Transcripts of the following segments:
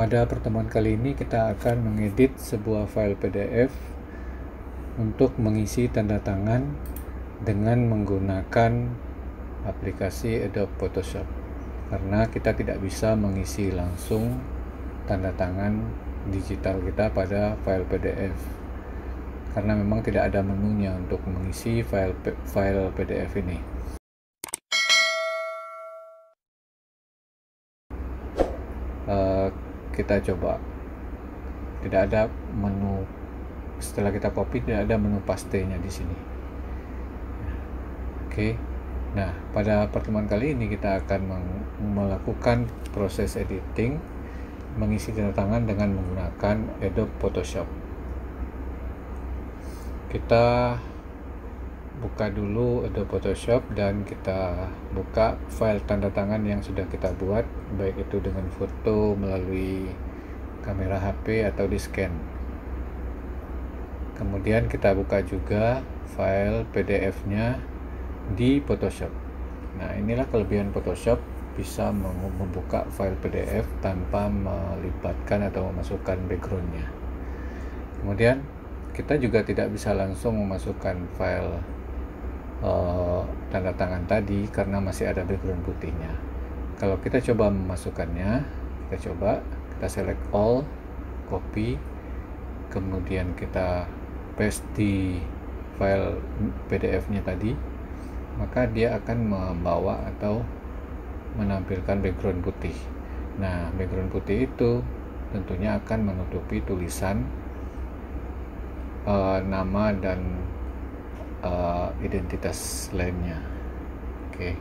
pada pertemuan kali ini kita akan mengedit sebuah file PDF untuk mengisi tanda tangan dengan menggunakan aplikasi Adobe Photoshop karena kita tidak bisa mengisi langsung tanda tangan digital kita pada file PDF karena memang tidak ada menunya untuk mengisi file file PDF ini. Uh, kita coba. Tidak ada menu. Setelah kita copy tidak ada menu pastenya di sini. Oke. Okay. nah pada pertemuan kali ini kita akan melakukan proses editing mengisi tanda tangan dengan menggunakan Adobe Photoshop. Kita buka dulu Adobe Photoshop dan kita buka file tanda tangan yang sudah kita buat baik itu dengan foto melalui kamera HP atau di scan. Kemudian kita buka juga file PDF nya di Photoshop. Nah inilah kelebihan Photoshop bisa membuka file PDF tanpa melibatkan atau memasukkan backgroundnya. Kemudian kita juga tidak bisa langsung memasukkan file uh, tanda tangan tadi karena masih ada background putihnya. Kalau kita coba memasukkannya kita coba kita select all copy kemudian kita paste di file PDF nya tadi maka dia akan membawa atau menampilkan background putih. Nah background putih itu tentunya akan menutupi tulisan uh, nama dan uh, identitas lainnya. Oke. Okay.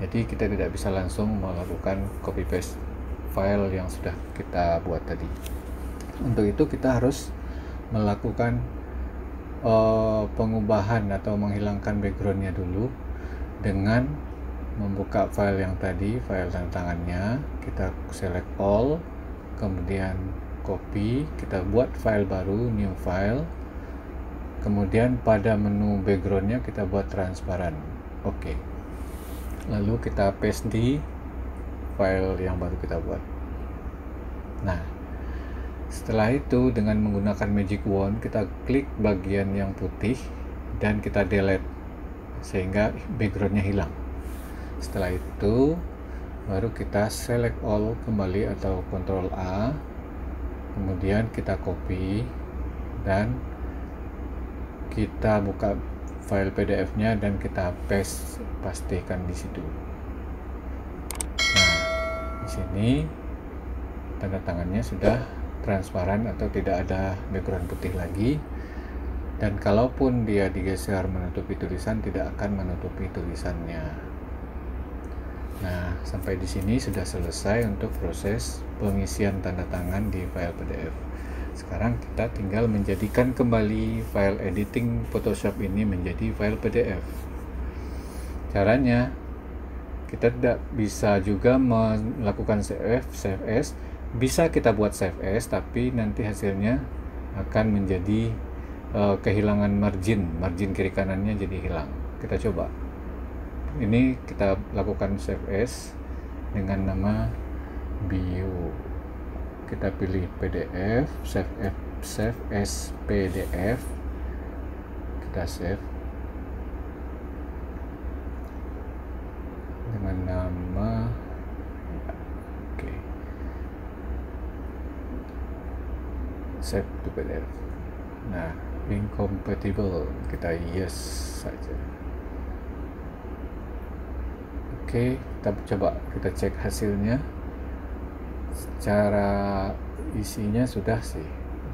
jadi kita tidak bisa langsung melakukan copy paste file yang sudah kita buat tadi. Untuk itu kita harus melakukan uh, pengubahan atau menghilangkan backgroundnya dulu dengan membuka file yang tadi file tantangannya. Kita select all kemudian copy. Kita buat file baru new file kemudian pada menu backgroundnya kita buat transparan. Oke. Okay. lalu kita paste di file yang baru kita buat. Nah setelah itu dengan menggunakan magic wand kita klik bagian yang putih dan kita delete sehingga backgroundnya hilang. Setelah itu baru kita select all kembali atau Ctrl A. Kemudian kita copy dan kita buka file PDF-nya dan kita paste pastikan di situ. Nah, di sini tanda tangannya sudah transparan atau tidak ada background putih lagi. Dan kalaupun dia digeser menutupi tulisan tidak akan menutupi tulisannya. Nah, sampai di sini sudah selesai untuk proses pengisian tanda tangan di file PDF sekarang kita tinggal menjadikan kembali file editing Photoshop ini menjadi file PDF caranya kita tidak bisa juga melakukan save save as. Bisa kita buat save as tapi nanti hasilnya akan menjadi uh, kehilangan margin. Margin kiri kanannya jadi hilang. Kita coba. Ini kita lakukan save as dengan nama bio kita pilih PDF save F, save as PDF kita save. Dengan nama oke. Okay. save to PDF nah incompatible. Kita yes saja. Oke kita coba kita cek hasilnya secara isinya sudah sih.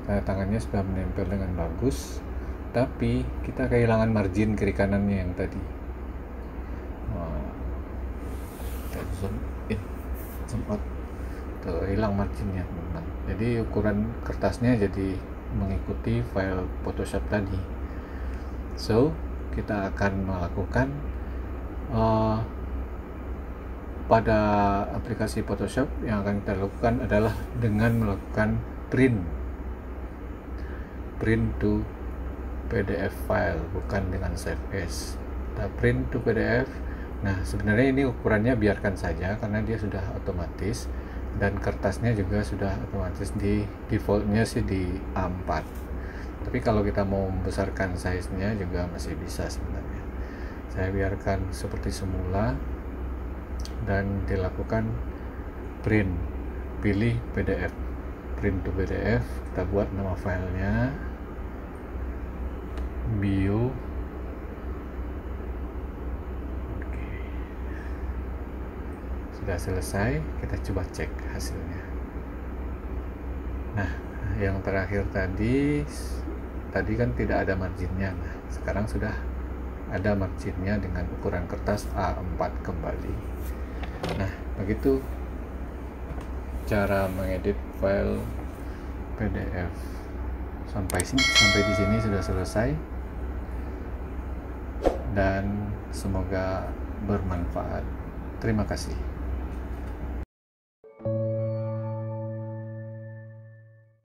Tanda tangannya sudah menempel dengan bagus tapi kita kehilangan margin kiri kanannya yang tadi. Out. Tuh hilang marginnya. Jadi ukuran kertasnya jadi mengikuti file Photoshop tadi. So kita akan melakukan uh, pada aplikasi Photoshop yang akan kita lakukan adalah dengan melakukan print. Print to PDF file bukan dengan save as kita print to PDF nah sebenarnya ini ukurannya biarkan saja karena dia sudah otomatis dan kertasnya juga sudah otomatis di defaultnya sih di A4 tapi kalau kita mau membesarkan size nya juga masih bisa sebenarnya. Saya biarkan seperti semula dan dilakukan print. Pilih PDF print to PDF kita buat nama filenya. Bio. Sudah selesai kita coba cek hasilnya. Nah yang terakhir tadi tadi kan tidak ada marginnya. Nah sekarang sudah ada marginnya dengan ukuran kertas A4 kembali nah begitu cara mengedit file PDF sampai sini sampai di sini sudah selesai. Dan semoga bermanfaat. Terima kasih